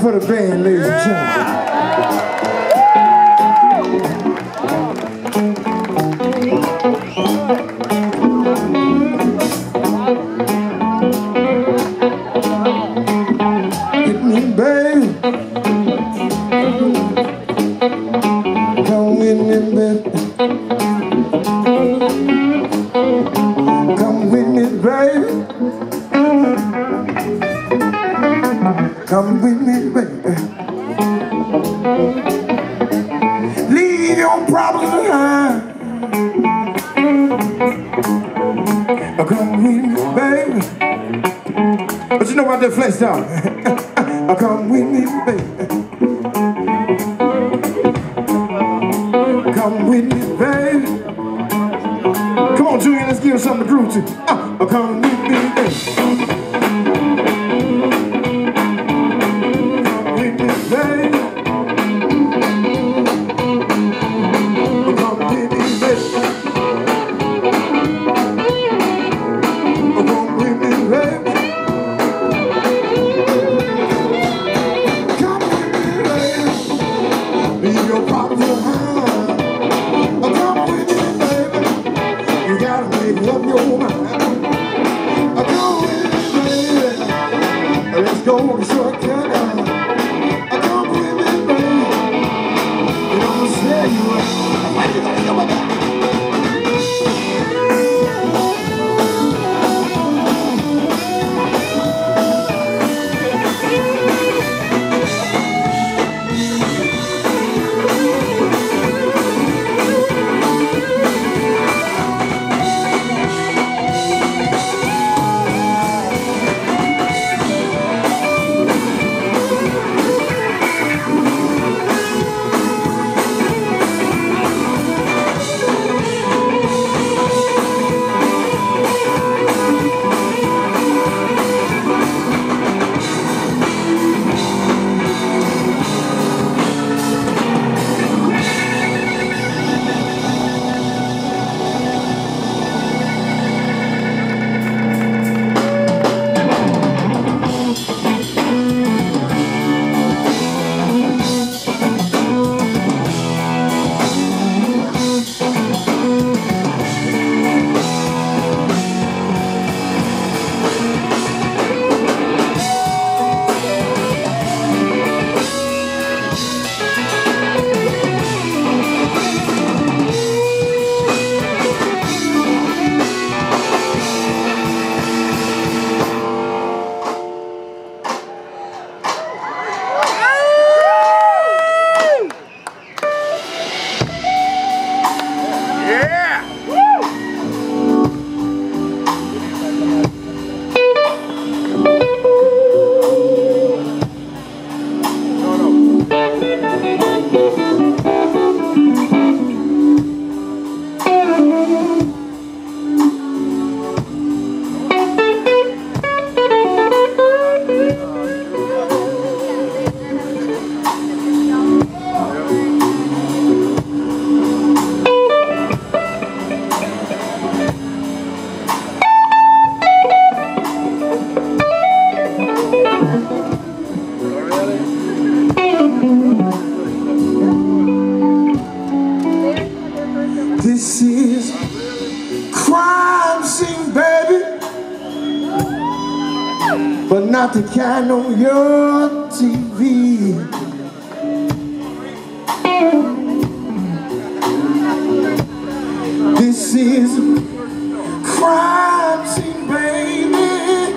for the band, ladies and gentlemen. Baby, come with me, baby. Come with me, baby. Come the flesh down. I come with me, baby. Come with me, baby. Come on, Junior, let's give him something to groove to. Ah, uh, come with me, baby. but not the kind on your TV. This is crime scene, baby,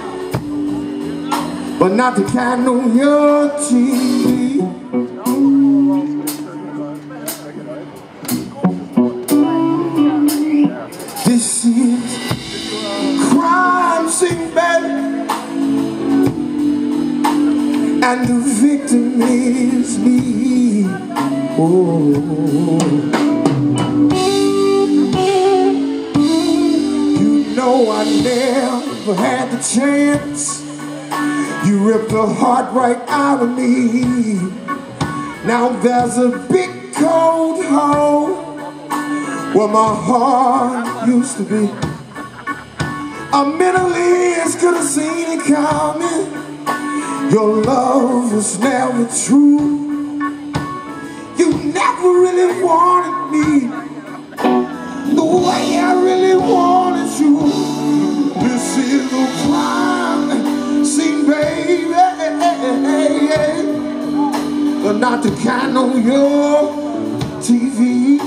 but not the kind on your TV. And the victim is me. Oh. You know I never had the chance. You ripped the heart right out of me. Now there's a big cold hole where my heart used to be. A mentally could have seen it coming. Your love was never true. You never really wanted me the way I really wanted you. This is a crime scene, baby, but not the kind on your TV.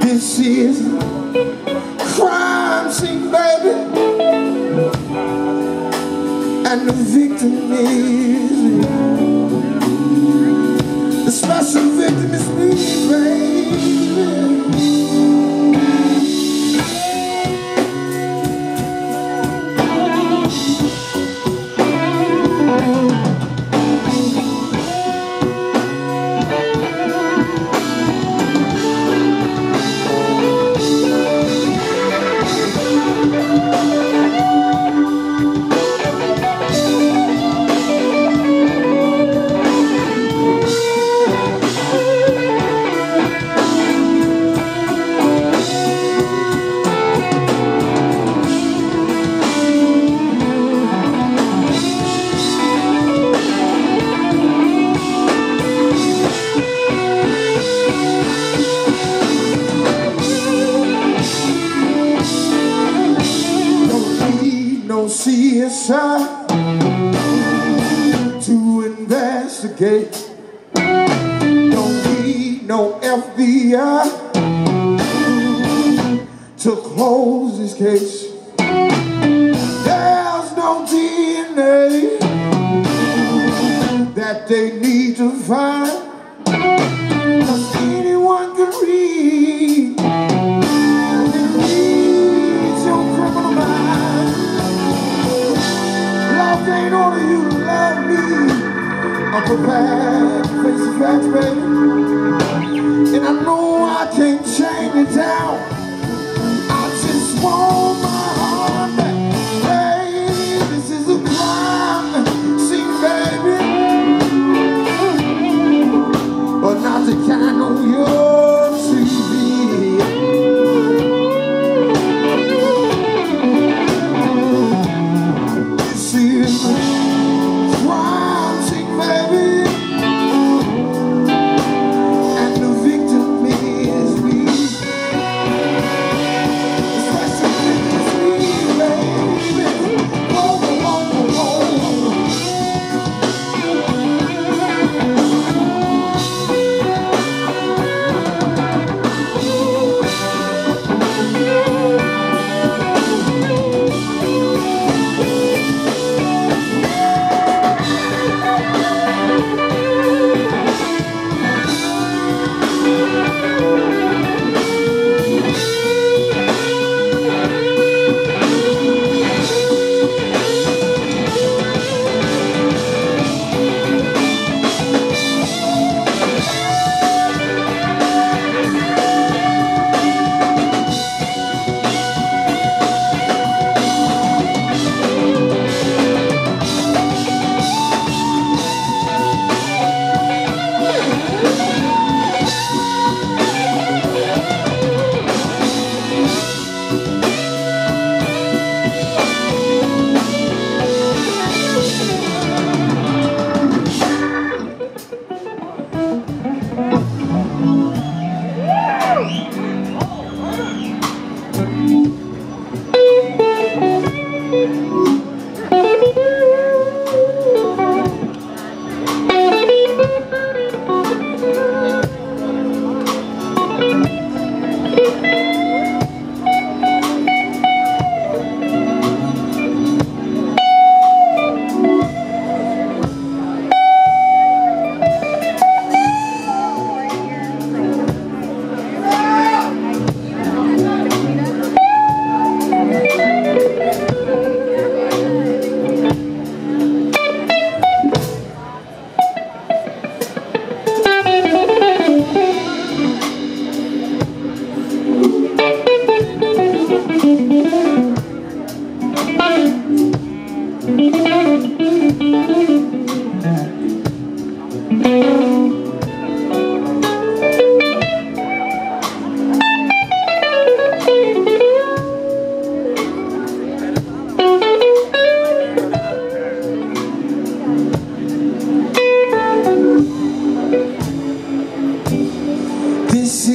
This is and the victim is me. The special victim is me, baby. CSI to investigate. Don't need no FBI to close this case. There's no DNA that they need to find. anyone can. Read ain't order you love me. I'm prepared to face the facts, baby. And I know I can't change it down. I just want my